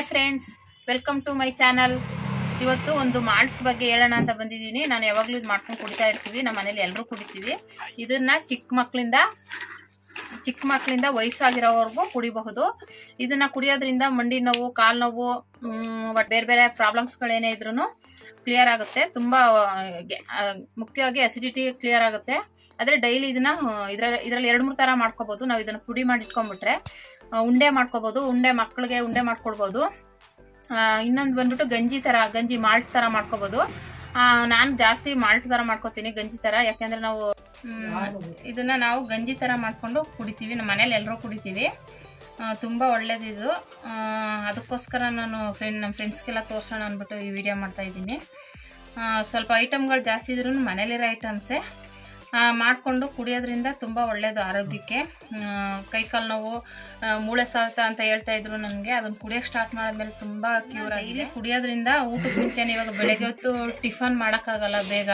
Hi friends welcome to my channel ಇವತ್ತು ಒಂದು malt ಬಗ್ಗೆ ಹೇಳೋಣ ಅಂತ ಬಂದಿದ್ದೀನಿ. ನಾನು ಯಾವಾಗಲೂ ಇದು ಮಾಡ್ಕೊಂಡು ಕುಡಿತಾ ಇರ್ತೀವಿ. ನಮ್ಮ ಮನೇಲಿ ಎಲ್ಲರೂ ಕುಡಿತೀವಿ. ಇದನ್ನ ಚಿಕ್ಕ ಮಕ್ಕಳಿಂದ ಚಿಕ್ಕ ಮಕ್ಕಳಿಂದ ವಯಸ್ಸಾಗಿರೋವರೆಗೂ ಕುಡಿಬಹುದು. ಇದನ್ನ ಕುಡಿಯೋದ್ರಿಂದ ಮಂಡಿ ನೋವು, ಕಾಲು ನೋವು ಬೇರೆ ಬೇರೆ ಪ್ರಾಬ್ಲಮ್ಸ್ಗಳೇನೇ ಇದ್ರೂ ಕ್ಲಿಯರ್ ಆಗುತ್ತೆ. ತುಂಬ ಮುಖ್ಯವಾಗಿ ಅಸಿಡಿಟಿ ಕ್ಲಿಯರ್ ಆಗುತ್ತೆ. ಆದರೆ ಡೈಲಿ ಇದನ್ನ ಇದರಲ್ಲಿ ಇದರಲ್ಲಿ ಎರಡು ಮೂರು ಥರ ಮಾಡ್ಕೋಬೋದು ನಾವು ಇದನ್ನು ಪುಡಿ ಮಾಡಿ ಇಟ್ಕೊಂಡ್ಬಿಟ್ರೆ. ಉಂಡೆ ಮಾಡ್ಕೋಬೋದು, ಉಂಡೆ ಮಕ್ಕಳಿಗೆ ಉಂಡೆ ಮಾಡ್ಕೊಡ್ಬೋದು. ಇನ್ನೊಂದು ಬಂದ್ಬಿಟ್ಟು ಗಂಜಿ ಥರ ಗಂಜಿ ಮಾಲ್ಟ್ ಥರ ಮಾಡ್ಕೋಬೋದು. ನಾನು ಜಾಸ್ತಿ ಮಾಲ್ಟ್ ಥರ ಮಾಡ್ಕೋತೀನಿ ಗಂಜಿ ಥರ ಯಾಕೆಂದರೆ ನಾವು ಇದನ್ನು ನಾವು ಗಂಜಿ ಥರ ಮಾಡ್ಕೊಂಡು ಕುಡಿತೀವಿ, ನಮ್ಮ ಮನೇಲಿ ಎಲ್ಲರೂ ಕುಡಿತೀವಿ. ತುಂಬ ಒಳ್ಳೇದಿದು ಅದಕ್ಕೋಸ್ಕರ ನಾನು ಫ್ರೆಂಡ್ ನಮ್ಮ ಫ್ರೆಂಡ್ಸ್ಗೆಲ್ಲ ತೋರಿಸೋಣ ಅಂದ್ಬಿಟ್ಟು ಈ ವಿಡಿಯೋ ಮಾಡ್ತಾ ಇದ್ದೀನಿ. ಸ್ವಲ್ಪ ಐಟಮ್ಗಳು ಜಾಸ್ತಿ ಇದ್ರೂ ಮನೇಲಿರೋ ಐಟಮ್ಸೇ ಮಾಡಿಕೊಂಡು ಕುಡಿಯೋದ್ರಿಂದ ತುಂಬ ಒಳ್ಳೆಯದು ಆರೋಗ್ಯಕ್ಕೆ. ಕೈಕಾಲು ನೋವು ಮೂಳೆ ಸವೆತ ಅಂತ ಹೇಳ್ತಾ ಇದ್ರು ನನಗೆ. ಅದನ್ನು ಕುಡಿಯೋಕೆ ಸ್ಟಾರ್ಟ್ ಮಾಡಿದ್ಮೇಲೆ ತುಂಬ ಕ್ಯೂರ್ ಆಗಿದೆ. ಕುಡಿಯೋದ್ರಿಂದ ಊಟಕ್ಕೆ ಮುಂಚೆನೇ ಇವಾಗ ಬೆಳಗ್ಗೆ ಹೊತ್ತು ಟಿಫನ್ ಮಾಡೋಕ್ಕಾಗಲ್ಲ ಬೇಗ.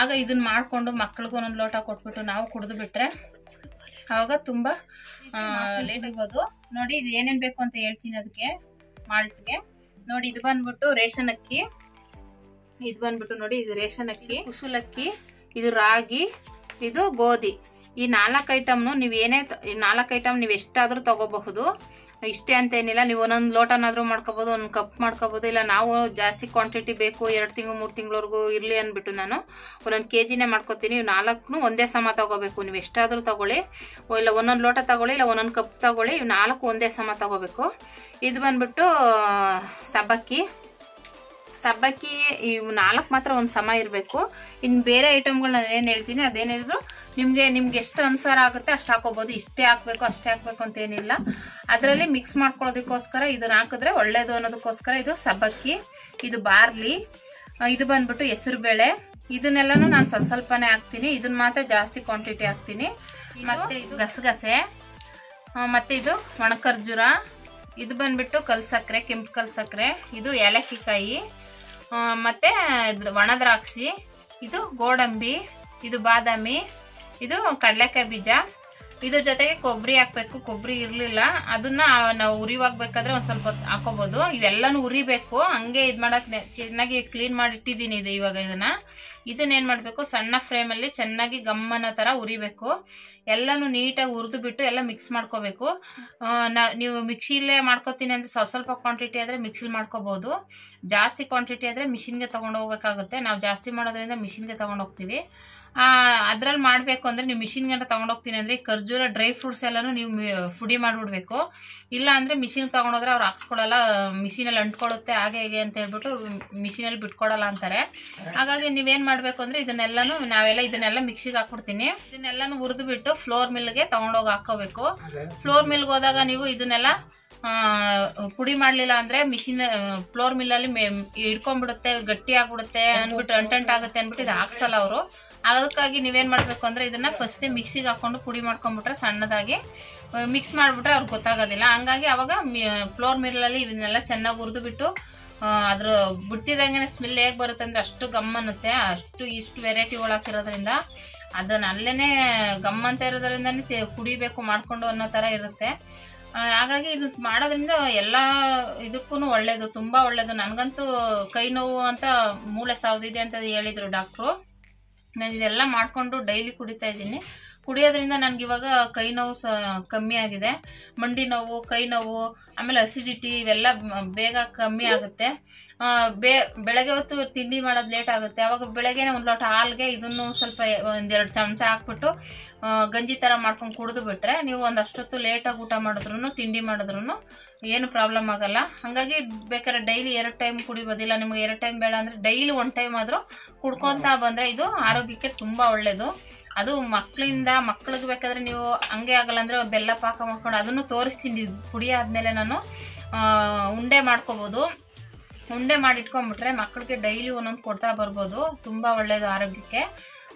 ಆಗ ಇದನ್ನು ಮಾಡಿಕೊಂಡು ಮಕ್ಳಿಗೂ ಒಂದೊಂದು ಲೋಟ ಕೊಟ್ಬಿಟ್ಟು ನಾವು ಕುಡಿದು ಬಿಟ್ಟರೆ ಆವಾಗ ತುಂಬ ಲೇಟ್ ಆಗ್ಬೋದು. ನೋಡಿ ಇದು ಏನೇನು ಬೇಕು ಅಂತ ಹೇಳ್ತೀನಿ ಅದಕ್ಕೆ ಮಾಲ್ಟ್ಗೆ ನೋಡಿ ಇದು ಬಂದ್ಬಿಟ್ಟು ರೇಷನ್ ಅಕ್ಕಿ. ಇದು ಬಂದ್ಬಿಟ್ಟು ನೋಡಿ ಇದು ರೇಷನ್ ಅಕ್ಕಿ. ಕುಶುಲಕ್ಕಿ ಇದು ರಾಗಿ, ಇದು ಗೋಧಿ. ಈ ನಾಲ್ಕು ಐಟಮ್ನು ನೀವು ಏನೇ ಈ ನಾಲ್ಕು ಐಟಮ್ ನೀವು ಎಷ್ಟಾದರೂ ತಗೋಬಹುದು. ಇಷ್ಟೇ ಅಂತೇನಿಲ್ಲ ನೀವು ಒಂದೊಂದು ಲೋಟನಾದರೂ ಮಾಡ್ಕೋಬೋದು ಒಂದು ಕಪ್ ಮಾಡ್ಕೋಬೋದು ಇಲ್ಲ, ನಾವು ಜಾಸ್ತಿ ಕ್ವಾಂಟಿಟಿ ಬೇಕು, ಎರಡು ತಿಂಗಳು, ಮೂರು ತಿಂಗಳವರೆಗೂ ಇರಲಿ ಅಂದ್ಬಿಟ್ಟು ನಾನು ಒಂದೊಂದು ಕೆ ಜಿನೇ ಮಾಡ್ಕೋತೀನಿ ನಾಲ್ಕು ಒಂದೇ ಸಮ ತಗೋಬೇಕು. ನೀವು ಎಷ್ಟಾದರೂ ತಗೊಳ್ಳಿ. ಇಲ್ಲ, ಒಂದೊಂದು ಲೋಟ ತಗೊಳ್ಳಿ, ಇಲ್ಲ, ಒಂದೊಂದು ಕಪ್ ತಗೊಳ್ಳಿ, ಇವು ನಾಲ್ಕು ಒಂದೇ ಸಮ ತಗೋಬೇಕು. ಇದು ಬಂದ್ಬಿಟ್ಟು ಸಬ್ಬಕ್ಕಿ. ಸಬ್ಬಕ್ಕಿ ಇವು ನಾಲ್ಕು ಮಾತ್ರ ಒಂದು ಸಮ ಇರಬೇಕು. ಇನ್ನು ಬೇರೆ ಐಟಮ್ಗಳು ನಾನು ಏನು ಹೇಳ್ತೀನಿ ಅದೇನಿದ್ರು ನಿಮಗೆ ನಿಮ್ಗೆ ಎಷ್ಟು ಅನುಸಾರ ಆಗುತ್ತೆ ಅಷ್ಟು ಹಾಕೋಬೋದು. ಇಷ್ಟೇ ಹಾಕಬೇಕು ಅಷ್ಟೇ ಹಾಕಬೇಕು ಅಂತ ಏನಿಲ್ಲ. ಅದರಲ್ಲಿ ಮಿಕ್ಸ್ ಮಾಡ್ಕೊಳ್ಳೋದಕ್ಕೋಸ್ಕರ ಇದನ್ನ ಹಾಕಿದ್ರೆ ಒಳ್ಳೇದು ಅನ್ನೋದಕ್ಕೋಸ್ಕರ ಇದು ಸಬ್ಬಕ್ಕಿ ಇದು ಬಾರ್ಲಿ ಇದು ಬಂದ್ಬಿಟ್ಟು ಹೆಸರು ಬೇಳೆ. ಇದನ್ನೆಲ್ಲನೂ ನಾನು ಸ್ವಲ್ಪ ಸ್ವಲ್ಪನೇ ಹಾಕ್ತೀನಿ. ಇದನ್ನ ಮಾತ್ರ ಜಾಸ್ತಿ ಕ್ವಾಂಟಿಟಿ ಹಾಕ್ತೀನಿ. ಮತ್ತು ಇದು ಗಸಗಸೆ ಮತ್ತು ಇದು ಒಣಕರ್ಜೂರ. ಇದು ಬಂದ್ಬಿಟ್ಟು ಕಲ್ಸಕ್ಕರೆ ಕೆಂಪು ಕಲ್ಸಕ್ಕರೆ ಇದು ಏಲಕ್ಕಿಕಾಯಿ. ಮತ್ತೆ ಒಣ ದ್ರಾಕ್ಷಿ ಇದು ಗೋಡಂಬಿ ಇದು ಬಾದಾಮಿ ಇದು ಕಡಲೆಕಾಯಿ ಬೀಜ. ಇದ್ರ ಜೊತೆಗೆ ಕೊಬ್ಬರಿ ಹಾಕ್ಬೇಕು. ಕೊಬ್ಬರಿ ಇರಲಿಲ್ಲ. ಅದನ್ನ ನಾವು ಉರಿವಾಗ್ಬೇಕಾದ್ರೆ ಒಂದು ಸ್ವಲ್ಪ ಹಾಕೋಬಹುದು ಇವೆಲ್ಲಾನು ಉರಿಬೇಕು. ಹಂಗೆ ಇದು ಮಾಡಕ್ ಚೆನ್ನಾಗಿ ಕ್ಲೀನ್ ಮಾಡಿ ಇಟ್ಟಿದ್ದೀನಿ ಇದು ಇವಾಗ ಇದನ್ನ. ಇದನ್ನ ಏನು ಮಾಡಬೇಕು? ಸಣ್ಣ ಫ್ಲೇಮಲ್ಲಿ ಚೆನ್ನಾಗಿ ಗಮ್ಮನ ಥರ ಉರಿಬೇಕು. ಎಲ್ಲನೂ ನೀಟಾಗಿ ಉರಿದು ಬಿಟ್ಟು ಎಲ್ಲ ಮಿಕ್ಸ್ ಮಾಡ್ಕೋಬೇಕು. ನೀವು ಮಿಕ್ಸಿಲೇ ಮಾಡ್ಕೋತೀನಿ ಅಂದರೆ ಸ್ವಲ್ಪ ಸ್ವಲ್ಪ ಕ್ವಾಂಟಿಟಿ ಆದರೆ ಮಿಕ್ಸಿಲ್ ಮಾಡ್ಕೋಬಹುದು ಜಾಸ್ತಿ ಕ್ವಾಂಟಿಟಿ ಆದರೆ ಮಿಷಿನ್ಗೆ ತೊಗೊಂಡು ಹೋಗ್ಬೇಕಾಗುತ್ತೆ. ನಾವು ಜಾಸ್ತಿ ಮಾಡೋದ್ರಿಂದ ಮಿಷಿನ್ಗೆ ತೊಗೊಂಡು ಹೋಗ್ತೀವಿ. ಅದ್ರಲ್ಲಿ ಮಾಡಬೇಕು ಅಂದರೆ ನೀವು ಮಿಷಿನ್ಗೆ ತೊಗೊಂಡು ಹೋಗ್ತೀನಿ ಅಂದರೆ ಖರ್ಜೂರ ಡ್ರೈ ಫ್ರೂಟ್ಸ್ ಎಲ್ಲನೂ ನೀವು ಮಿ- ಪುಡಿ ಮಾಡಿಬಿಡ್ಬೇಕು. ಇಲ್ಲ ಅಂದರೆ ಮಿಷಿನ್ಗೆ ತೊಗೊಂಡೋದ್ರೆ ಅವ್ರು ಹಾಕ್ಸ್ಕೊಳ್ಳಲ್ಲ ಮಿಷಿನಲ್ಲಿ ಅಂಟ್ಕೊಳ್ಳುತ್ತೆ, ಹಾಗೆ ಹೇಗೆ ಅಂತ ಹೇಳ್ಬಿಟ್ಟು ಮಿಷಿನಲ್ಲಿ ಬಿಟ್ಕೊಡಲ್ಲ ಅಂತಾರೆ. ಹಾಗಾಗಿ ನೀವೇನು ಮಾಡಬೇಕು ಅಂದರೆ ಇದನ್ನೆಲ್ಲನೂ ನಾವೆಲ್ಲ ಇದನ್ನೆಲ್ಲ ಮಿಕ್ಸಿಗೆ ಹಾಕ್ಬಿಡ್ತೀನಿ. ಇದನ್ನೆಲ್ಲನೂ ಹುರಿದುಬಿಟ್ಟು ಫ್ಲೋರ್ ಮಿಲ್ಗೆ ತೊಗೊಂಡೋಗಿ ಹಾಕೋಬೇಕು ಫ್ಲೋರ್ ಮಿಲ್ಗೆ ಹೋದಾಗ ನೀವು ಇದನ್ನೆಲ್ಲ ಪುಡಿ ಮಾಡಲಿಲ್ಲ ಅಂದರೆ ಮಿಷಿನ್ ಫ್ಲೋರ್ ಮಿಲ್ಲಲ್ಲಿ ಹಿಡ್ಕೊಂಡ್ಬಿಡುತ್ತೆ ಗಟ್ಟಿ ಆಗ್ಬಿಡುತ್ತೆ ಅಂದ್ಬಿಟ್ಟು, ಅಂಟಂಟಾಗುತ್ತೆ ಅಂದ್ಬಿಟ್ಟು ಇದು ಹಾಕ್ಸಲ್ಲ ಅವರು. ಅದಕ್ಕಾಗಿ ನೀವೇನು ಮಾಡಬೇಕು ಅಂದರೆ ಇದನ್ನು ಫಸ್ಟೇ ಮಿಕ್ಸಿಗೆ ಹಾಕ್ಕೊಂಡು ಪುಡಿ ಮಾಡ್ಕೊಂಬಿಟ್ರೆ ಸಣ್ಣದಾಗಿ ಮಿಕ್ಸ್ ಮಾಡಿಬಿಟ್ರೆ ಅವ್ರಿಗೆ ಗೊತ್ತಾಗೋದಿಲ್ಲ. ಹಂಗಾಗಿ ಅವಾಗ ಫ್ಲೋರ್ ಮಿಲ್ಲಲ್ಲಿ ಇದನ್ನೆಲ್ಲ ಚೆನ್ನಾಗಿ ಹುರಿದು ಬಿಟ್ಟು ಅದ್ರ ಬಿಡ್ತಿದಂಗೆ ಸ್ಮೆಲ್ ಹೇಗೆ ಬರುತ್ತೆ ಅಂದರೆ ಅಷ್ಟು ಗಮ್ ಅನ್ನುತ್ತೆ. ಅಷ್ಟು ಇಷ್ಟು ವೆರೈಟಿ ಹಾಕಿರೋದ್ರಿಂದ ಅದನ್ನ ಅಲ್ಲೇ ಗಮ್ ಅಂತ ಇರೋದ್ರಿಂದನೇ ಕುಡಿಬೇಕು ಮಾಡಿಕೊಂಡು ಅನ್ನೋ ಥರ ಇರುತ್ತೆ. ಹಾಗಾಗಿ ಇದು ಮಾಡೋದ್ರಿಂದ ಎಲ್ಲ ಇದಕ್ಕೂ ಒಳ್ಳೆಯದು ತುಂಬ ಒಳ್ಳೆಯದು ನನಗಂತೂ ಕೈ ನೋವು ಅಂತ ಮೂಳೆ ಸಾವ್ದಿದೆ ಅಂತ ಹೇಳಿದರು ಡಾಕ್ಟ್ರು. ನಾನು ಇದೆಲ್ಲ ಮಾಡಿಕೊಂಡು ಡೈಲಿ ಕುಡಿತಾ ಇದ್ದೀನಿ. ಕುಡಿಯೋದ್ರಿಂದ ನನಗೆ ಇವಾಗ ಕೈ ನೋವು ಸಹ ಕಮ್ಮಿ ಆಗಿದೆ. ಮಂಡಿ ನೋವು, ಕೈ ನೋವು, ಆಮೇಲೆ ಅಸಿಡಿಟಿ ಇವೆಲ್ಲ ಬೇಗ ಕಮ್ಮಿ ಆಗುತ್ತೆ. ಬೇ, ಬೆಳಗ್ಗೆ ಹೊತ್ತು ತಿಂಡಿ ಮಾಡೋದು ಲೇಟ್ ಆಗುತ್ತೆ. ಅವಾಗ ಬೆಳಗ್ಗೆನೆ ಒಂದು ಲೋಟ ಹಾಲ್ಗೆ ಇದನ್ನು ಸ್ವಲ್ಪ ಒಂದೆರಡು ಚಮಚ ಹಾಕ್ಬಿಟ್ಟು ಗಂಜಿ ಥರ ಮಾಡ್ಕೊಂಡು ಕುಡಿದು ಬಿಟ್ರೆ ನೀವು ಒಂದಷ್ಟೊತ್ತು ಲೇಟಾಗಿ ಊಟ ಮಾಡಿದ್ರು ತಿಂಡಿ ಮಾಡಿದ್ರು ಏನು ಪ್ರಾಬ್ಲಮ್ ಆಗಲ್ಲ. ಹಾಗಾಗಿ ಬೇಕಾದ್ರೆ ಡೈಲಿ ಎರಡು ಟೈಮ್ ಕುಡಿಬೋದಿಲ್ಲ ನಿಮ್ಗೆ ಎರಡು ಟೈಮ್ ಬೇಡ ಅಂದರೆ ಡೈಲಿ ಒನ್ ಟೈಮ್ ಆದರೂ ಕುಡ್ಕೊತಾ ಬಂದರೆ ಇದು ಆರೋಗ್ಯಕ್ಕೆ ತುಂಬ ಒಳ್ಳೆಯದು ಅದು ಮಕ್ಕಳಿಂದ ಮಕ್ಳಿಗೆ ಬೇಕಾದ್ರೆ ನೀವು ಹಂಗೆ ಆಗಲ್ಲ ಅಂದರೆ ಬೆಲ್ಲ ಪಾಕ ಮಾಡ್ಕೊಂಡು ಅದನ್ನು ತೋರಿಸ್ತೀನಿ. ಪುಡಿ ಆದಮೇಲೆ ನಾನು ಉಂಡೆ ಮಾಡ್ಕೋಬೋದು. ಉಂಡೆ ಮಾಡಿ ಇಟ್ಕೊಂಡ್ಬಿಟ್ರೆ ಮಕ್ಕಳಿಗೆ ಡೈಲಿ ಒಂದೊಂದು ಕೊಡ್ತಾ ಬರ್ಬೋದು. ತುಂಬ ಒಳ್ಳೆಯದು ಆರೋಗ್ಯಕ್ಕೆ.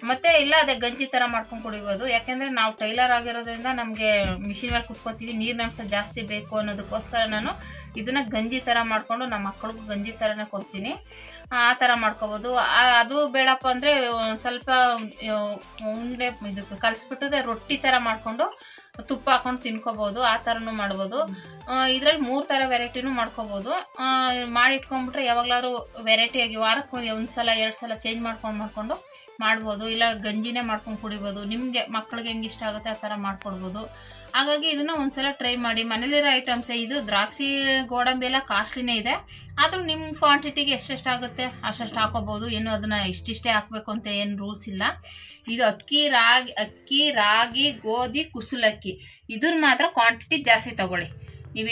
ಮತ್ತೆ ಇಲ್ಲ ಅದೇ ಗಂಜಿ ತರ ಮಾಡ್ಕೊಂಡು ಕುಡಿಬೋದು. ಯಾಕೆಂದ್ರೆ ನಾವು ಟೈಲರ್ ಆಗಿರೋದ್ರಿಂದ ನಮಗೆ ಮಿಷಿನ್ ಮೇಲೆ ಕುತ್ಕೋತೀವಿ ನೀರಿನಂಶ ಜಾಸ್ತಿ ಬೇಕು ಅನ್ನೋದಕ್ಕೋಸ್ಕರ ನಾನು ಇದನ್ನ ಗಂಜಿ ತರ ಮಾಡ್ಕೊಂಡು ನಮ್ಮ ಮಕ್ಕಳಿಗೂ ಗಂಜಿ ತರನೇ ಕೊಡ್ತೀನಿ. ಆ ಥರ ಮಾಡ್ಕೋಬೋದು. ಅದು ಬೇಡಪ್ಪ ಅಂದರೆ ಸ್ವಲ್ಪ ಉಂಡೆ ಇದು ಕಲಿಸ್ಬಿಟ್ಟು ರೊಟ್ಟಿ ಥರ ಮಾಡಿಕೊಂಡು ತುಪ್ಪ ಹಾಕೊಂಡು ತಿನ್ಕೋಬಹುದು ಆ ಥರನೂ ಮಾಡ್ಬೋದು. ಇದರಲ್ಲಿ ಮೂರು ಥರ ವೆರೈಟಿನೂ ಮಾಡ್ಕೋಬೋದು. ಆ, ಮಾಡಿಟ್ಕೊಂಡ್ಬಿಟ್ರೆ ಯಾವಾಗ್ಲಾದ್ರು ವೆರೈಟಿಯಾಗಿ ವಾರಕ್ಕೆ ಒಂದ್ಸಲ ಎರಡು ಸಲ ಚೇಂಜ್ ಮಾಡ್ಕೊಂಡು ಮಾಡ್ಕೊಂಡು ಮಾಡ್ಬೋದು, ಇಲ್ಲ ಗಂಜಿನೇ ಮಾಡ್ಕೊಂಡು ಕುಡಿಬೋದು, ನಿಮಗೆ ಮಕ್ಳಿಗೆ ಹೆಂಗೆ ಇಷ್ಟ ಆಗುತ್ತೆ ಆ ಥರ ಮಾಡ್ಕೊಡ್ಬೋದು. ಹಾಗಾಗಿ ಇದನ್ನ ಒಂದ್ಸಲ ಟ್ರೈ ಮಾಡಿ. ಮನೇಲಿರೋ ಐಟಮ್ಸ್ ಇದು ದ್ರಾಕ್ಷಿ ಗೋಡಂಬಿ ಎಲ್ಲ ಕಾಸ್ಟ್ಲಿನೇ ಇದೆ. ಆದರೂ ನಿಮ್ಮ ಕ್ವಾಂಟಿಟಿಗೆ ಎಷ್ಟೆಷ್ಟು ಆಗುತ್ತೆ, ಅಷ್ಟಷ್ಟು ಹಾಕೋಬಹುದು ಏನು ಅದನ್ನು ಇಷ್ಟಿಷ್ಟೇ ಹಾಕ್ಬೇಕು ಅಂತ ಏನು ರೂಲ್ಸ್ ಇಲ್ಲ. ಇದು ಅಕ್ಕಿ ರಾಗಿ ಅಕ್ಕಿ ರಾಗಿ ಗೋಧಿ ಕುಸುಲಕ್ಕಿ. ಇದನ್ನ ಮಾತ್ರ ಕ್ವಾಂಟಿಟಿ ಜಾಸ್ತಿ ತಗೊಳ್ಳಿ. ನೀವು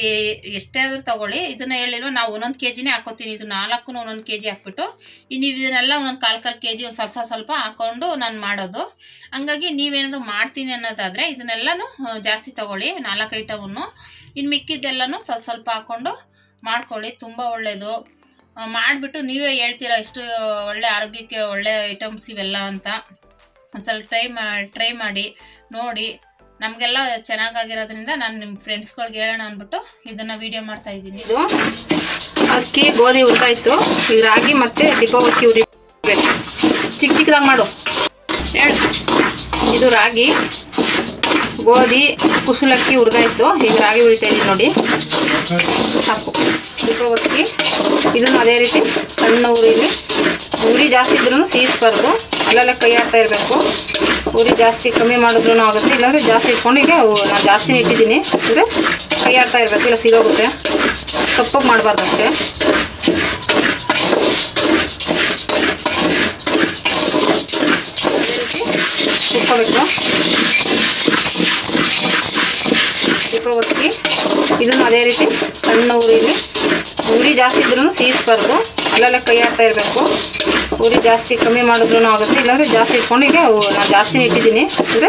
ಎಷ್ಟೇ ಆದರೂ ತಗೊಳ್ಳಿ. ಇದನ್ನು ಹೇಳಿರೋ ನಾವು ಒಂದೊಂದು ಕೆ ಜಿನೇ ಹಾಕೋತೀನಿ. ಇದು ನಾಲ್ಕು ಒಂದೊಂದು ಕೆ ಜಿ ಹಾಕ್ಬಿಟ್ಟು ನೀವು ಇದನ್ನೆಲ್ಲ ಒಂದೊಂದು ಕಾಲು ಕಾಲು ಕೆ ಜಿ ಒಂದು ಸ್ವಲ್ಪ ಸ್ವಲ್ಪ ಹಾಕ್ಕೊಂಡು ನಾನು ಮಾಡೋದು. ಹಂಗಾಗಿ ನೀವೇನಾದ್ರು ಮಾಡ್ತೀನಿ ಅನ್ನೋದಾದರೆ ಇದನ್ನೆಲ್ಲನೂ ಜಾಸ್ತಿ ತಗೊಳ್ಳಿ. ನಾಲ್ಕು ಐಟಮನ್ನು. ಇನ್ನು ಮಿಕ್ಕಿದ್ದೆಲ್ಲನೂ ಸ್ವಲ್ಪ ಸ್ವಲ್ಪ ಹಾಕ್ಕೊಂಡು ಮಾಡ್ಕೊಳ್ಳಿ. ತುಂಬ ಒಳ್ಳೆಯದು ಮಾಡಿಬಿಟ್ಟು ನೀವೇ ಹೇಳ್ತೀರಾ ಎಷ್ಟು ಒಳ್ಳೆ ಆರೋಗ್ಯಕ್ಕೆ ಒಳ್ಳೆ ಐಟಮ್ಸ್ ಇವೆಲ್ಲ ಅಂತ. ಸ್ವಲ್ಪ ಟ್ರೈ ಮಾ, ಟ್ರೈ ಮಾಡಿ, ನೋಡಿ. ನಮಗೆಲ್ಲ ಚೆನ್ನಾಗಾಗಿರೋದ್ರಿಂದ ನಾನು ನಿಮ್ಮ ಫ್ರೆಂಡ್ಸ್ಗಳಿಗೆ ಹೇಳೋಣ ಅಂದ್ಬಿಟ್ಟು ಇದನ್ನ ವಿಡಿಯೋ ಮಾಡ್ತಾ ಇದ್ದೀನಿ. ಇದು ಅಕ್ಕಿ, ಗೋಧಿ ಹುರ್ದಾಯ್ತು. ಈಗ ರಾಗಿ ಮತ್ತೆ ಅಕ್ಕಿ ಉರಿ ಚಿಕ್ಕ ಚಿಕ್ಕದಾಗಿ ಮಾಡು. ಹೇಳು. ಇದು ರಾಗಿ, ಗೋಧಿ, ಕುಸುಲಕ್ಕಿ ಹುರ್ದಾಯ್ತು. ಈಗ ರಾಗಿ ಉರಿತಾ ಇದೀನಿ ನೋಡಿ. ಸಾಕು. ಅಕ್ಕಿ ಇದನ್ನು ಅದೇ ರೀತಿ ಸಣ್ಣ ಉರಿಲಿ ಉರಿ ಜಾಸ್ತಿ ಇದ್ರೂ ಸೀಸ್ಬಾರ್ದು. ಅಲ್ಲೆಲ್ಲ ಕೈ ಆಡ್ತಾ ಇರಬೇಕು. ಉರಿ ಜಾಸ್ತಿ ಕಮ್ಮಿ ಮಾಡಿದ್ರೂ ಆಗುತ್ತೆ ಇಲ್ಲಾಂದ್ರೆ ಜಾಸ್ತಿ ಇಟ್ಕೊಂಡು ಈಗ ಅವು ನಾನು ಜಾಸ್ತಿನೇ ಇಟ್ಟಿದ್ದೀನಿ ಅಂದರೆ ಕೈ ಆಡ್ತಾ ಇರಬೇಕು ಇಲ್ಲ ಸಿಗೋಗುತ್ತೆ ಕಪ್ಪಗೆ ಮಾಡಬಾರ್ದು ಅಷ್ಟೇ ದೀಪಾವತಿ ಇದನ್ನು ಅದೇ ರೀತಿ ಸಣ್ಣ ಉರಿಲಿ. ಉರಿ ಜಾಸ್ತಿ ಇದ್ರೂ ಸೀಸ್ಬಾರ್ದು. ಅಲ್ಲೆಲ್ಲ ಕೈ ಆಡ್ತಾ ಇರಬೇಕು. ಉರಿ ಜಾಸ್ತಿ ಕಮ್ಮಿ ಮಾಡಿದ್ರೂ ಆಗುತ್ತೆ. ಇಲ್ಲಾಂದರೆ ಜಾಸ್ತಿ ಇಟ್ಕೊಂಡು ನಾನು ಜಾಸ್ತಿನೇ ಇಟ್ಟಿದ್ದೀನಿ ಅಂದರೆ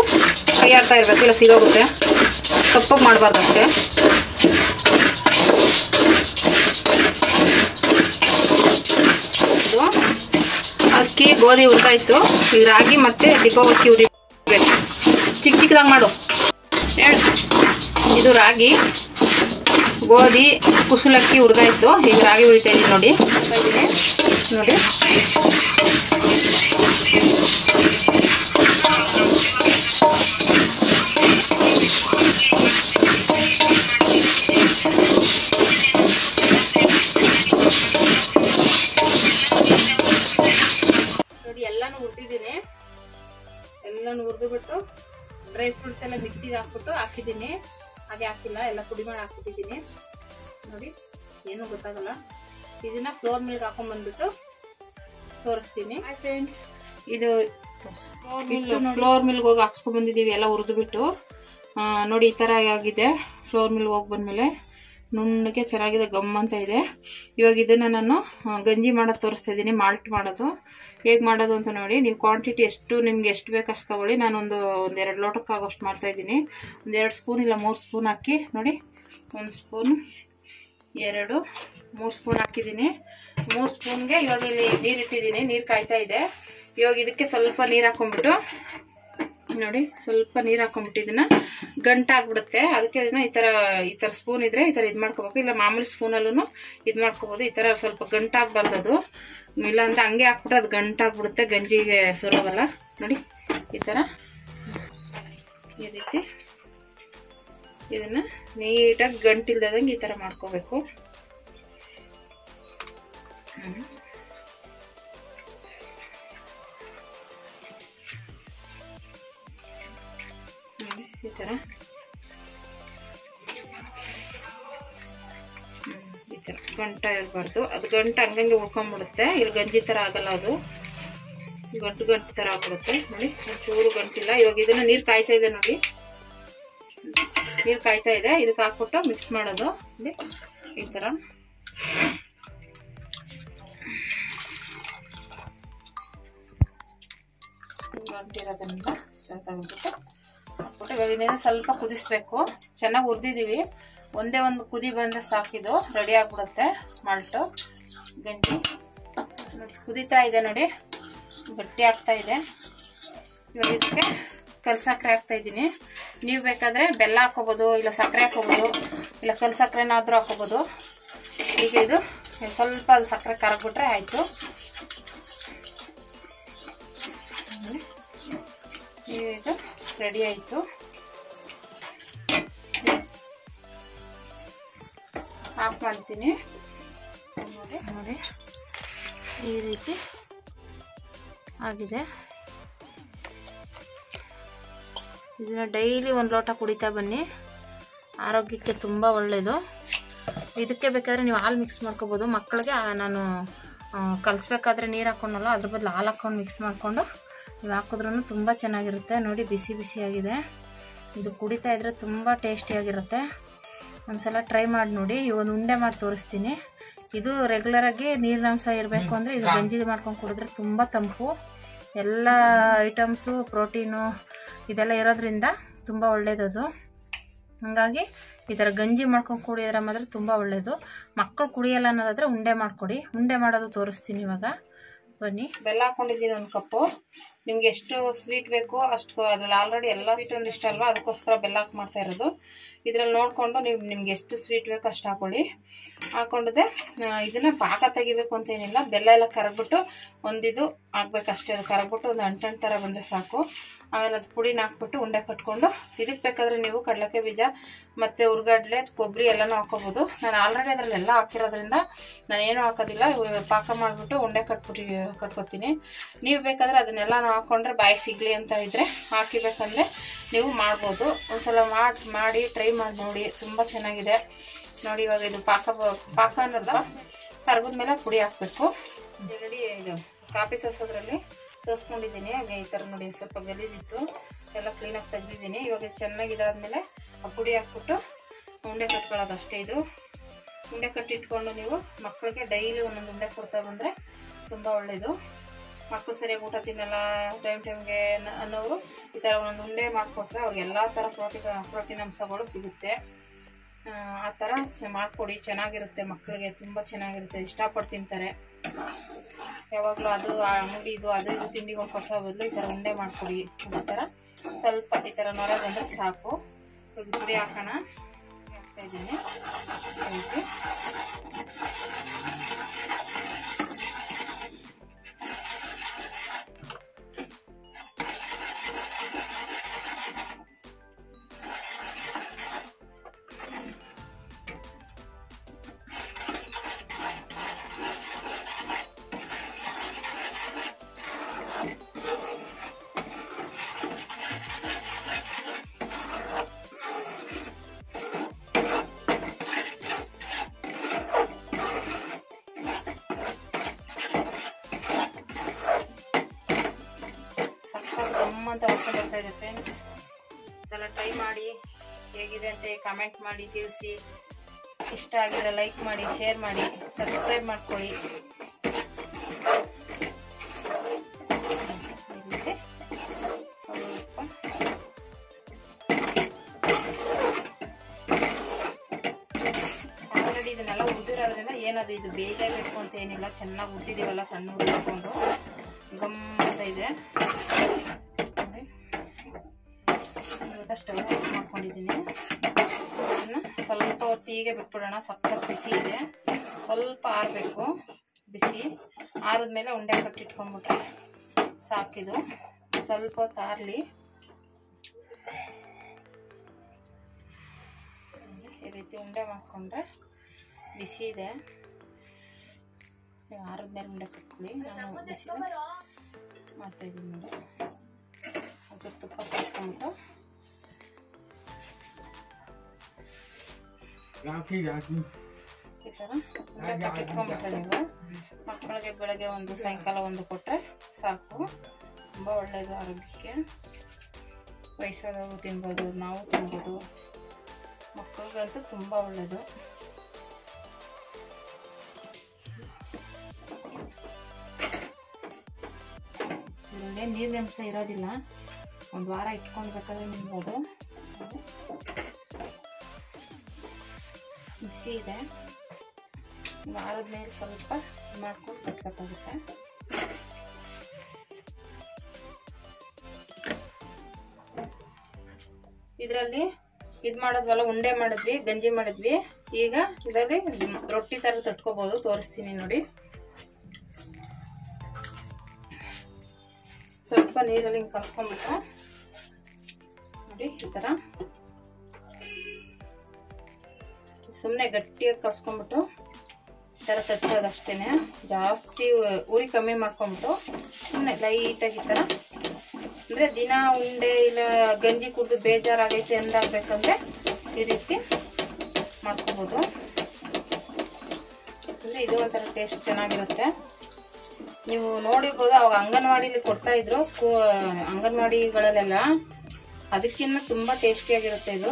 ಕೈ ಆಡ್ತಾ ಇರಬೇಕು. ಇಲ್ಲ ಸಿಗೋಗುತ್ತೆ. ಕಪ್ಪಗೆ ಮಾಡಬಾರ್ದು ಅಷ್ಟೇ. ಅಕ್ಕಿ, ಗೋಧಿ ಹುರ್ದಾಯ್ತು ರಾಗಿ ಮತ್ತೆ ದೀಪಾವಕ್ಕಿ ಉರಿಬೇಕು. ಚಿಕ್ಕ ಚಿಕ್ಕದಾಗಿ ಮಾಡು. ಇದು ರಾಗಿ. ಗೋಧಿ ಕುಸುಲಕ್ಕಿ ಹುಡುಗಾಯಿತು ಈಗ ರಾಗಿ ಹುರಿತಾ ಇದ್ದೀನಿ ನೋಡಿ. ನೋಡಿ. ಡ್ರೈ ಫ್ರೂಟ್ಸ್ ಎಲ್ಲ ಮಿಕ್ಸಿಗೆ ಹಾಕ್ಬಿಟ್ಟು ಹಾಕಿದ್ದೀನಿ. ಹಾಗೆ ಹಾಕಿಲ್ಲ ಎಲ್ಲ ಪುಡಿ ಮಾಡಿ ಹಾಕಿಬಿಟ್ಟಿದ್ದೀನಿ. ನೋಡಿ ಏನು ಗೊತ್ತಾಗಲ್ಲ. ಇದನ್ನ ಫ್ಲೋರ್ ಮಿಲ್ಗೆ ಹಾಕೊಂಡ್ಬಂದ್ಬಿಟ್ಟು ತೋರಿಸ್ತೀನಿ. ಫ್ರೆಂಡ್ಸ್ ಇದು ಫ್ಲೋರ್ ಮಿಲ್ಗೆ ಹೋಗಿ ಹಾಕ್ಸ್ಕೊಂಡ್ಬಂದಿದ್ದೀವಿ ಎಲ್ಲ ಹುರಿದು ಬಿಟ್ಟು ನೋಡಿ ಈ ಥರ ಆಗಿದೆ ಫ್ಲೋರ್ ಮಿಲ್ಗೆ ಹೋಗಿ ಬಂದಮೇಲೆ. ನುಣ್ಣಗೆ ಚೆನ್ನಾಗಿದೆ ಗಮ್ ಅಂತ ಇದೆ. ಇವಾಗ ಇದನ್ನು ನಾನು ಗಂಜಿ ಮಾಡೋದು ತೋರಿಸ್ತಾ ಇದ್ದೀನಿ ಮಾಲ್ಟ್ ಮಾಡೋದು. ಹೇಗೆ ಮಾಡೋದು ಅಂತ ನೋಡಿ, ನೀವು ಕ್ವಾಂಟಿಟಿ ಎಷ್ಟು, ನಿಮ್ಗೆ ಎಷ್ಟು ಬೇಕು ಅಷ್ಟು ತೊಗೊಳ್ಳಿ. ನಾನೊಂದು ಒಂದೆರಡು ಲೋಟಕ್ಕೆ ಆಗೋಷ್ಟು ಮಾಡ್ತಾ ಇದ್ದೀನಿ. ಒಂದೆರಡು ಸ್ಪೂನ್ ಇಲ್ಲ, ಮೂರು ಸ್ಪೂನ್ ಹಾಕಿ. ನೋಡಿ, ಒಂದು ಸ್ಪೂನು, ಎರಡು, ಮೂರು ಸ್ಪೂನ್ ಹಾಕಿದ್ದೀನಿ. ಮೂರು ಸ್ಪೂನ್ಗೆ ಇವಾಗ ಇಲ್ಲಿ ನೀರು ಇಟ್ಟಿದ್ದೀನಿ ನೀರು ಕಾಯ್ತಾ ಇದೆ. ಇವಾಗ ಇದಕ್ಕೆ ಸ್ವಲ್ಪ ನೀರು ಹಾಕೊಂಡ್ಬಿಟ್ಟು ನೋಡಿ. ಸ್ವಲ್ಪ ನೀರು ಹಾಕೊಂಡ್ಬಿಟ್ಟಿದ್ದನ್ನ ಗಂಟು ಆಗ್ಬಿಡುತ್ತೆ. ಅದಕ್ಕೆ ಇದನ್ನ ಈ ಥರ ಈ ಥರ ಸ್ಪೂನ್ ಇದ್ರೆ ಈ ಥರ ಇದು ಮಾಡ್ಕೋಬೇಕು. ಇಲ್ಲ ಮಾಮೂಲಿ ಸ್ಪೂನಲ್ಲೂ ಇದು ಮಾಡ್ಕೋಬೋದು. ಈ ಥರ ಸ್ವಲ್ಪ ಗಂಟಾಗಬಾರ್ದು ಅದು. ಇಲ್ಲ ಅಂದರೆ ಹಂಗೆ ಹಾಕ್ಬಿಟ್ರೆ ಅದು ಗಂಟು ಆಗ್ಬಿಡುತ್ತೆ, ಗಂಜಿಗೆ ಸುರೋಗಲ್ಲ ನೋಡಿ, ಈ ಥರ ಈ ರೀತಿ ಇದನ್ನ ನೀಟಾಗಿ ಗಂಟಿಲ್ದಂಗೆ ಈ ಥರ ಮಾಡ್ಕೋಬೇಕು. ಈ ಥರ ಈ ಥರ ಗಂಟ ಇರಬಾರ್ದು. ಅದು ಗಂಟು ಹಂಗಂಗೆ ಉಳ್ಕೊಂಬಿಡುತ್ತೆ. ಇಲ್ಲಿ ಗಂಜಿ ಥರ ಆಗಲ್ಲ ಅದು. ಗಂಟು ಗಂಟು ಥರ ಆಗ್ಬಿಡುತ್ತೆ. ನೋಡಿ, ಒಂಚೂರು ಗಂಟಿಲ್ಲ. ಇವಾಗ ಇದನ್ನು ನೀರು ಕಾಯ್ತಾ ಇದೆ ನೋಡಿ. ನೀರು ಕಾಯ್ತಾ ಇದೆ. ಇದಕ್ಕೆ ಹಾಕ್ಬಿಟ್ಟು ಮಿಕ್ಸ್ ಮಾಡೋದು. ನೋಡಿ, ಈ ಥರ ಗಂಟಿರೋದ್ರಿಂದ ತೆಗೆದ್ಬಿಟ್ಟು ಇವಾಗ ಇನ್ನೇನು ಸ್ವಲ್ಪ ಕುದಿಸ್ಬೇಕು. ಚೆನ್ನಾಗಿ ಹುರಿದಿದ್ದೀವಿ ಒಂದೇ ಒಂದು ಕುದಿ ಬಂದರೆ ಸಾಕಿದು ರೆಡಿ ಆಗಿಬಿಡುತ್ತೆ ಮಾಲ್ಟು. ಗಂಜಿ ಕುದೀತಾ ಇದೆ ನೋಡಿ. ಗಟ್ಟಿ ಆಗ್ತಾ ಇದೆ. ಇವಾಗ ಇದಕ್ಕೆ ಕಲ್ ಸಕ್ಕರೆ ಹಾಕ್ತಾಯಿದ್ದೀನಿ ನೀವು ಬೇಕಾದರೆ ಬೆಲ್ಲ ಹಾಕೋಬೋದು ಇಲ್ಲ ಸಕ್ಕರೆ ಹಾಕೋಬೋದು ಇಲ್ಲ ಕಲ್ ಸಕ್ಕರೆನಾದರೂ ಹಾಕೋಬೋದು ಈಗ ಇದು ಸ್ವಲ್ಪ ಅದು ಸಕ್ಕರೆ ಕರಗ್ಬಿಟ್ರೆ ಆಯಿತು. ಈಗ ರೆಡಿ ಆಯಿತು. ಆಫ್ ಮಾಡ್ತೀನಿ. ನೋಡಿ. ನೋಡಿ. ಈ ರೀತಿ ಆಗಿದೆ. ಇದನ್ನು ಡೈಲಿ ಒಂದು ಲೋಟ ಕುಡಿತಾ ಬನ್ನಿ. ಆರೋಗ್ಯಕ್ಕೆ ತುಂಬ ಒಳ್ಳೆಯದು ಇದಕ್ಕೆ ಬೇಕಾದರೆ ನೀವು ಹಾಲು ಮಿಕ್ಸ್ ಮಾಡ್ಕೋಬೋದು. ಮಕ್ಕಳಿಗೆ ನಾನು ಕಲಿಸ್ಬೇಕಾದ್ರೆ ನೀರು ಹಾಕ್ಕೊಂಡಲ್ಲ ಅದ್ರ ಬದಲು ಹಾಲು ಹಾಕ್ಕೊಂಡು ಮಿಕ್ಸ್ ಮಾಡಿಕೊಂಡು ನೀವು ಹಾಕಿದ್ರೂ ತುಂಬ ಚೆನ್ನಾಗಿರುತ್ತೆ. ನೋಡಿ ಬಿಸಿ ಬಿಸಿಯಾಗಿದೆ. ಇದು ಕುಡಿತಾ ಇದ್ರೆ ತುಂಬ ಟೇಸ್ಟಿಯಾಗಿರುತ್ತೆ. ಒಂದ್ಸಲ ಟ್ರೈ ಮಾಡಿ ನೋಡಿ. ಇವೊಂದು ಉಂಡೆ ಮಾಡಿ ತೋರಿಸ್ತೀನಿ. ಇದು ರೆಗ್ಯುಲರಾಗಿ ನೀರಿನಾಂಶ ಇರಬೇಕು ಅಂದರೆ ಇದು ಗಂಜಿ ಮಾಡ್ಕೊಂಡು ಕುಡಿದ್ರೆ ತುಂಬ ತಂಪು. ಎಲ್ಲ ಐಟಮ್ಸು, ಪ್ರೋಟೀನು ಇದೆಲ್ಲ ಇರೋದ್ರಿಂದ ತುಂಬ ಒಳ್ಳೆಯದದು ಹಾಗಾಗಿ ಈ ಥರ ಗಂಜಿ ಮಾಡ್ಕೊಂಡು ಕುಡಿಯೋದ್ರೆ ಮಾತ್ರ ತುಂಬ ಒಳ್ಳೆಯದು ಮಕ್ಕಳು ಕುಡಿಯಲ್ಲ ಅನ್ನೋದಾದರೆ ಉಂಡೆ ಮಾಡಿಕೊಡಿ. ಉಂಡೆ ಮಾಡೋದು ತೋರಿಸ್ತೀನಿ ಇವಾಗ. ಬನ್ನಿ. ಬೆಲ್ಲ ಹಾಕ್ಕೊಂಡಿದ್ದೀನಿ ಒಂದು ಕಪ್ಪು. ನಿಮ್ಗೆ ಎಷ್ಟು ಸ್ವೀಟ್ ಬೇಕೋ ಅಷ್ಟು ಅದ್ರಲ್ಲಿ ಆಲ್ರೆಡಿ ಎಲ್ಲ ಸ್ವೀಟ್ ಒಂದು ಇಷ್ಟ ಅಲ್ವಾ, ಅದಕ್ಕೋಸ್ಕರ ಬೆಲ್ಲ ಹಾಕಿ ಮಾಡ್ತಾ ಇರೋದು. ಇದ್ರಲ್ಲಿ ನೋಡಿಕೊಂಡು ನೀವು, ನಿಮ್ಗೆ ಎಷ್ಟು ಸ್ವೀಟ್ ಬೇಕೋ ಅಷ್ಟು ಹಾಕೊಳ್ಳಿ. ಹಾಕೊಂಡಿದೆ ಇದನ್ನ ಪಾಕ ತೆಗಿಬೇಕು ಅಂತ ಏನಿಲ್ಲ, ಬೆಲ್ಲ ಎಲ್ಲ ಕರಗ್ಬಿಟ್ಟು ಒಂದಿದು ಹಾಕ್ಬೇಕಷ್ಟೇ, ಅದು ಕರಗ್ಬಿಟ್ಟು ಒಂದು ಅಂಟಂಟು ಥರ ಬಂದರೆ ಸಾಕು. ಆಮೇಲೆ ಅದು ಪುಡಿನ ಹಾಕ್ಬಿಟ್ಟು ಉಂಡೆ ಕಟ್ಕೊಂಡು, ಇದಕ್ಕೆ ಬೇಕಾದರೆ ನೀವು ಕಡಲೆಕಾಯಿ ಬೀಜ ಮತ್ತು ಉರ್ಗಡ್ಲೆ ಕೊಬ್ಬರಿ ಎಲ್ಲನೂ ಹಾಕೋಬೋದು. ನಾನು ಆಲ್ರೆಡಿ ಅದರಲ್ಲಿ ಎಲ್ಲ ಹಾಕಿರೋದ್ರಿಂದ ನಾನು ಏನೂ ಹಾಕೋದಿಲ್ಲ. ಪಾಕ ಮಾಡಿಬಿಟ್ಟು ಉಂಡೆ ಕಟ್ಬಿಟ್ಟು, ಕಟ್ಕೊತೀನಿ. ನೀವು ಬೇಕಾದರೆ ಅದನ್ನೆಲ್ಲ ಹಾಕ್ಕೊಂಡ್ರೆ ಬಾಯಿ ಸಿಗಲಿ ಅಂತ ಇದ್ದರೆ ಹಾಕಿಬೇಕಂದ್ರೆ ನೀವು ಮಾಡ್ಬೋದು. ಒಂದ್ಸಲ ಮಾಡಿ ಮಾಡಿ ಟ್ರೈ ಮಾಡಿ, ನೋಡಿ. ತುಂಬ ಚೆನ್ನಾಗಿದೆ. ನೋಡಿ ಇವಾಗ ಇದು ಪಾಕ ಪಾಕ ಅನ್ನೋದು ಕರ್ಗದ ಮೇಲೆ ಪುಡಿ ಹಾಕಬೇಕು. ರೆಡಿ ಇದು ಕಾಫಿ ಸೋಸೋದ್ರಲ್ಲಿ ಸೋಸ್ಕೊಂಡಿದ್ದೀನಿ. ಹಾಗೆ ಈ ಥರ ನೋಡಿ ಸ್ವಲ್ಪ ಗಲೀಜಿತ್ತು. ಎಲ್ಲ ಕ್ಲೀನಾಗಿ ತೆಗೆದಿದ್ದೀನಿ. ಇವಾಗ ಚೆನ್ನಾಗಿ ಇದಾದಮೇಲೆ ಆ ಪುಡಿ ಹಾಕ್ಬಿಟ್ಟು ಉಂಡೆ ಕಟ್ಕೊಳ್ಳೋದು ಅಷ್ಟೇ ಇದು. ಉಂಡೆ ಕಟ್ಟಿಟ್ಕೊಂಡು ನೀವು ಮಕ್ಕಳಿಗೆ ಡೈಲಿ ಒಂದೊಂದು ಉಂಡೆ ಕೊಡ್ತಾ ಬಂದರೆ ತುಂಬ ಒಳ್ಳೆಯದು ಮಕ್ಕಳು ಸರಿಯಾಗಿ ಊಟ ತಿನ್ನಲ್ಲ, ಟೈಮ್ ಟೈಮ್ಗೆ ಅನ್ನೋರು ಈ ಥರ ಒಂದೊಂದು ಉಂಡೆ ಮಾಡಿಕೊಟ್ರೆ ಅವ್ರಿಗೆ ಎಲ್ಲ ಥರ ಪ್ರೋಟೀನ್ ಪ್ರೋಟೀನ್ ಅಂಶಗಳು ಸಿಗುತ್ತೆ. ಆ ಥರ ಮಾಡಿಕೊಡಿ. ಚೆನ್ನಾಗಿರುತ್ತೆ ಮಕ್ಕಳಿಗೆ. ತುಂಬ ಚೆನ್ನಾಗಿರುತ್ತೆ. ಇಷ್ಟಪಟ್ಟು ತಿಂತಾರೆ. ಯಾವಾಗಲೂ ಅದು ಅಂಗಡಿ ಇದು, ಅದು ಇದು ತಿಂಡಿಗಳು ಕೊಡ್ಸೋ ಬದಲು ಈ ಥರ ಉಂಡೆ ಮಾಡಿಕೊಡಿ ಈ ಥರ ಸ್ವಲ್ಪ ಈ ಥರ ನೊರೆ ಬಂದರೆ ಸಾಕು. ಪುಡಿ ಹಾಕೋಣ. ಹಾಕ್ತಾ ಬರ್ತಾ ಇದೆ ಫ್ರೆಂಡ್ಸ್ ಸಲ ಟ್ರೈ ಮಾಡಿ ಹೇಗಿದೆ ಅಂತ ಕಮೆಂಟ್ ಮಾಡಿ, ತಿಳಿಸಿ. ಇಷ್ಟ ಆಗಿದ್ರೆ ಲೈಕ್ ಮಾಡಿ ಶೇರ್ ಮಾಡಿ ಸಬ್ಸ್ಕ್ರೈಬ್ ಮಾಡ್ಕೊಳ್ಳಿ. ಆಲ್ರೆಡಿ ಇದನ್ನೆಲ್ಲ ಉದ್ದಿರೋದ್ರಿಂದ ಏನದು ಇದು ಬೇಯಲೇಬೇಕು ಅಂತ ಏನಿಲ್ಲ, ಚೆನ್ನಾಗಿ ಉದ್ದಿದೀವಲ್ಲ ಸಣ್ಣ ಉದ್ದಿಟ್ಕೊಂಡು ಹಾಕೊಂಡು ಗಮ್ ಅಂತ ಇದೆ. ಇವಾಗ ಸ್ಟವ್ ಆಫ್ ಮಾಡ್ಕೊಂಡಿದ್ದೀನಿ. ಅದನ್ನು ಸ್ವಲ್ಪ ಹೊತ್ತಿಗೆ ಬಿಟ್ಬಿಡೋಣ. ಸಖತ್ ಬಿಸಿ ಇದೆ. ಸ್ವಲ್ಪ ಆರಬೇಕು. ಬಿಸಿ. ಆರಿದ್ಮೇಲೆ ಉಂಡೆ ಕಟ್ಟಿಟ್ಕೊಂಡ್ಬಿಟ್ರೆ ಸಾಕಿದು. ಸ್ವಲ್ಪ ಹೊತ್ತು ಆರಲಿ. ಈ ರೀತಿ ಉಂಡೆ ಮಾಡಿಕೊಂಡ್ರೆ ಬಿಸಿ ಇದೆ. ನೀವು ಆರಿದ್ಮೇಲೆ ಉಂಡೆ ಕಟ್ಕೊಳ್ಳಿ. ನಾನು ಬಿಸಿ ಮಾಡ್ತಾ ಇದ್ದೀನಿ ನೋಡಿ. ಅದ್ರ ತುಪ್ಪ ಸಾಕ್ಕೊಂಬಿಟ್ಟು ಈ ಥರ ನೀವು. ಮಕ್ಕಳಿಗೆ ಬೆಳಗ್ಗೆ ಒಂದು ಸಾಯಂಕಾಲ ಒಂದು ಕೊಟ್ಟರೆ ಸಾಕು. ತುಂಬ ಒಳ್ಳೆಯದು ಆರೋಗ್ಯಕ್ಕೆ. ವಯಸ್ಸಾದವರು ತಿನ್ಬೋದು ನಾವು ತಿನ್ಬೋದು. ಮಕ್ಕಳಿಗಂತೂ ತುಂಬ ಒಳ್ಳೆಯದು ಇದರಲ್ಲಿ ನೀರಿನ ಅಂಶ ಇರೋದಿಲ್ಲ. ಒಂದು ವಾರ ಇಟ್ಕೊಂಡು ಬೇಕಾದ್ರೆ ಬಿಸಿ ಇದೆ. ವಾರದ ಮೇಲೆ ಸ್ವಲ್ಪ ಮಾಡ್ಕೊಂಡು ಕಟ್ಬೇಕಾಗುತ್ತೆ ಇದರಲ್ಲಿ ಇದು ಮಾಡಿದ್ವಲ್ಲ, ಉಂಡೆ ಮಾಡಿದ್ವಿ, ಗಂಜಿ ಮಾಡಿದ್ವಿ. ಈಗ ಇದರಲ್ಲಿ ರೊಟ್ಟಿ ಥರ ತಟ್ಕೋಬೋದು, ತೋರಿಸ್ತೀನಿ ನೋಡಿ. ಸ್ವಲ್ಪ ನೀರಲ್ಲಿ ಹಿಂಗೆ ಕಲ್ಸ್ಕೊಂಡ್ಬಿಟ್ಟು ನೋಡಿ ಈ ಥರ ಸುಮ್ಮನೆ ಗಟ್ಟಿಯಾಗಿ ಕಲ್ಸ್ಕೊಂಡ್ಬಿಟ್ಟು ಥರ ತಟ್ಟೋದು ಅಷ್ಟೇ ಜಾಸ್ತಿ ಉರಿ ಕಮ್ಮಿ ಮಾಡ್ಕೊಂಬಿಟ್ಟು ಸುಮ್ಮನೆ ಲೈಟಾಗಿ ಥರ ಅಂದರೆ ದಿನ ಉಂಡೆ ಇಲ್ಲ ಗಂಜಿ ಕುಡಿದು ಬೇಜಾರಾಗೈತೆ ಎಂದಾಗಬೇಕಂದ್ರೆ ಈ ರೀತಿ ಮಾಡ್ಕೋಬೋದು. ಅಂದರೆ ಇದು ಒಂಥರ ಟೇಸ್ಟ್ ಚೆನ್ನಾಗಿರುತ್ತೆ. ನೀವು ನೋಡಿರ್ಬೋದು, ಅವಾಗ ಅಂಗನವಾಡಿಲಿ ಕೊಡ್ತಾ ಇದ್ರು, ಸ್ಕೂ ಅಂಗನವಾಡಿಗಳಲ್ಲೆಲ್ಲ. ಅದಕ್ಕಿಂತ ತುಂಬ ಟೇಸ್ಟಿಯಾಗಿರುತ್ತೆ ಇದು.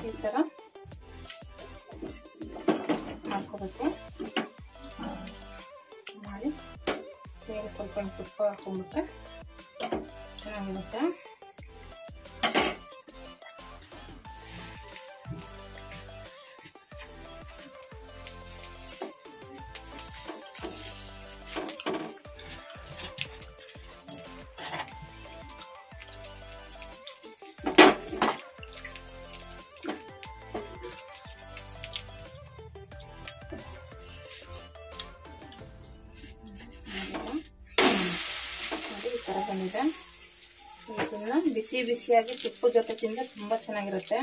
ಈ ತರ ಹಾಕೋಬೇಕು ಮಾಡಿ ಬೇರೆ ಸ್ವಲ್ಪ ತುಪ್ಪ ಹಾಕೊಂಡ್ಬಿಟ್ರೆ ಚೆನ್ನಾಗಿರುತ್ತೆ. ಬಿಸಿ ಬಿಸಿಯಾಗಿ ತುಪ್ಪ ಜೊತೆ ತಿಂದರೆ ತುಂಬ ಚೆನ್ನಾಗಿರುತ್ತೆ.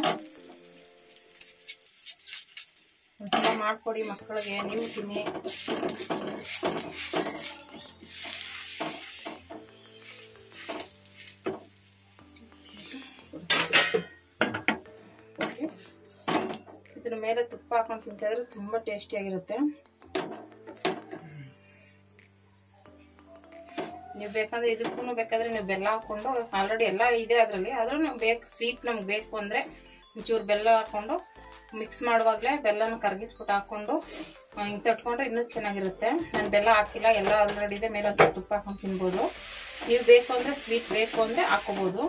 ಒಂದ್ಸಲ ಮಾಡಿಕೊಡಿ ಮಕ್ಕಳಿಗೆ, ನೀವು ತಿನ್ನಿ. ಇದ್ರ ಮೇಲೆ ತುಪ್ಪ ಹಾಕೊಂಡು ತಿಂತಿದ್ರೆ ತುಂಬ ಟೇಸ್ಟಿಯಾಗಿರುತ್ತೆ. ನೀವು ಬೇಕಂದ್ರೆ ಇದಕ್ಕೂ ಬೇಕಾದ್ರೆ ನೀವು ಬೆಲ್ಲ ಹಾಕೊಂಡು ಆಲ್ರೆಡಿ ಎಲ್ಲ ಇದೆ ಅದರಲ್ಲಿ. ಆದರೂ ನೀವು ಬೇಕು ಸ್ವೀಟ್ ನಮ್ಗೆ ಬೇಕು ಅಂದರೆ ಒಂಚೂರು ಬೆಲ್ಲ ಹಾಕೊಂಡು ಮಿಕ್ಸ್ ಮಾಡುವಾಗಲೇ ಬೆಲ್ಲನ ಕರಗಿಸ್ಬಿಟ್ಟು ಹಾಕೊಂಡು ಹಿಂಗೆ ತಟ್ಕೊಂಡ್ರೆ ಇನ್ನೂ ಚೆನ್ನಾಗಿರುತ್ತೆ. ನಾನು ಬೆಲ್ಲ ಹಾಕಿಲ್ಲ, ಎಲ್ಲ ಆಲ್ರೆಡಿ ಇದೆ ಮೇಲೆ ತುಪ್ಪ ಹಾಕೊಂಡು ತಿನ್ಬೋದು. ನೀವು ಬೇಕು ಅಂದರೆ ಸ್ವೀಟ್ ಬೇಕು ಅಂದರೆ ಹಾಕೋಬೋದು